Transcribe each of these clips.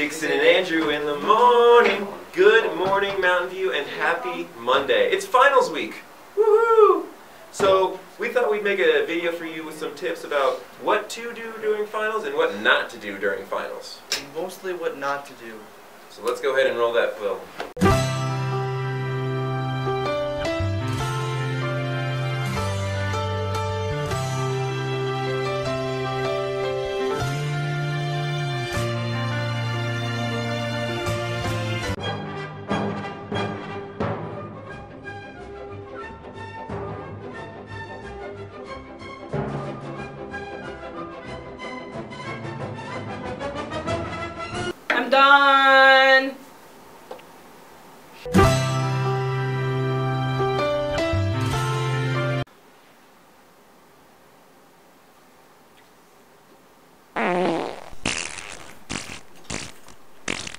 Dixon and Andrew in the morning. Good morning, Mountain View, and happy Monday. It's finals week. Woohoo! So we thought we'd make a video for you with some tips about what to do during finals and what not to do during finals. Mostly what not to do. So let's go ahead and roll that film. I'm done.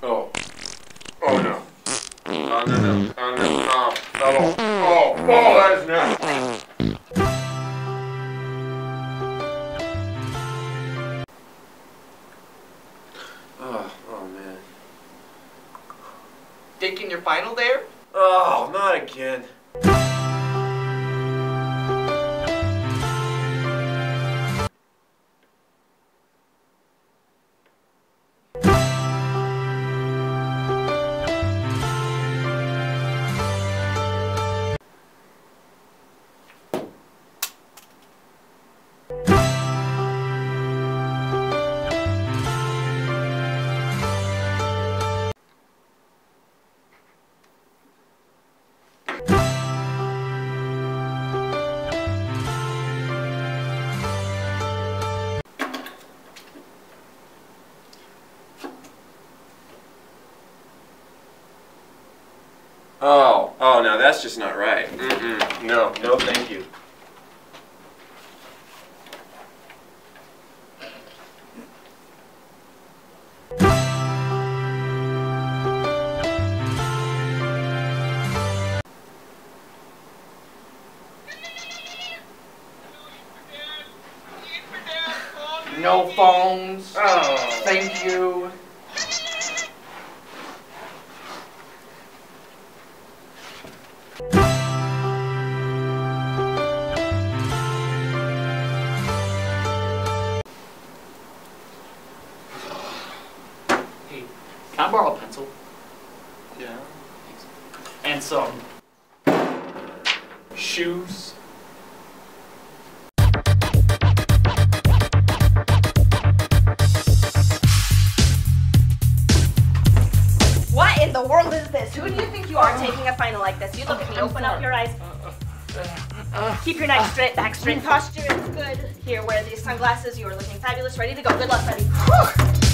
Oh. Oh no. Oh no no. Oh no. Oh. Oh. Oh. Oh. That is nasty. Taking your final there? Oh, not again. Oh, oh, no, that's just not right. Mm-mm. No, no, thank you. No phones. Oh. Thank you. Hey, can I borrow a pencil? Yeah. And some shoes? World is this? Who do you think you are taking a final like this? You look at me, open up your eyes. Keep your neck straight, back straight. Posture is good. Here, wear these sunglasses. You are looking fabulous. Ready to go. Good luck, buddy.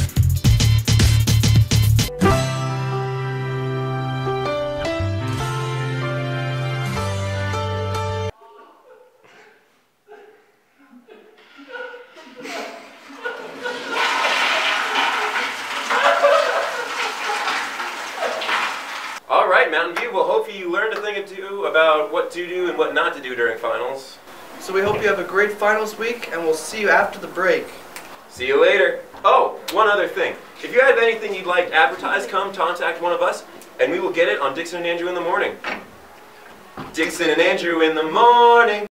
All right, Mountain View. Well, hopefully you learned a thing or two about what to do and what not to do during finals. So we hope you have a great finals week, and we'll see you after the break. See you later. Oh, one other thing. If you have anything you'd like advertised, come contact one of us, and we will get it on Dixon and Andrew in the morning. Dixon and Andrew in the morning.